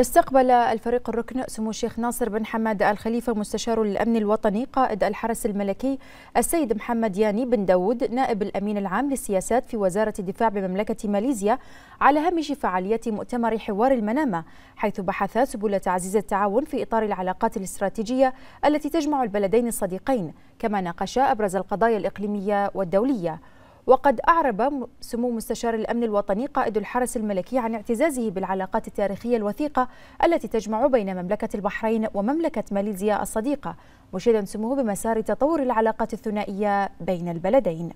استقبل الفريق الركن سمو الشيخ ناصر بن حماد الخليفة مستشار الأمن الوطني قائد الحرس الملكي السيد محمد ياني بن داود نائب الأمين العام للسياسات في وزارة الدفاع بمملكة ماليزيا على هامش فعاليات مؤتمر حوار المنامة حيث بحث سبل تعزيز التعاون في إطار العلاقات الاستراتيجية التي تجمع البلدين الصديقين كما ناقش أبرز القضايا الإقليمية والدولية. وقد أعرب سمو مستشار الأمن الوطني قائد الحرس الملكي عن اعتزازه بالعلاقات التاريخية الوثيقة التي تجمع بين مملكة البحرين ومملكة ماليزيا الصديقة مشيدا سموه بمسار تطور العلاقات الثنائية بين البلدين.